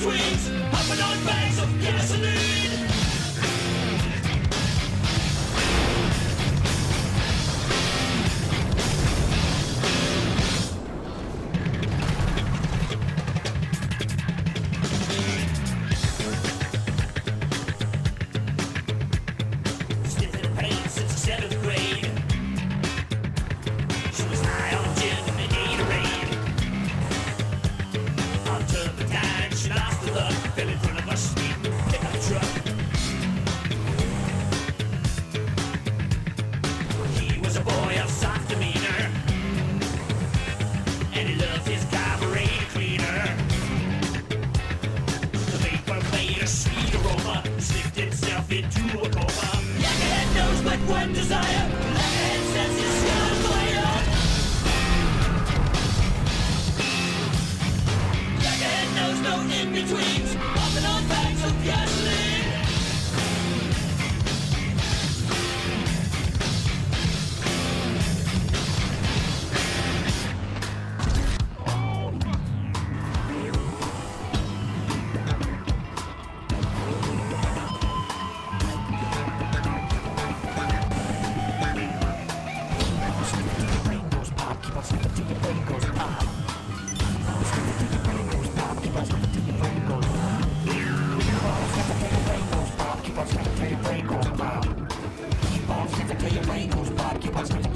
tweens, hopping on bags of gasoline. Stiff in the paint since the 70s. In front of sweet pickup truck. He was a boy of soft demeanor, and he loved his carburetor cleaner. The vapor made a sweet aroma, slipped itself into a coma. Lacquer head knows but one desire. His skull fire. Спасибо.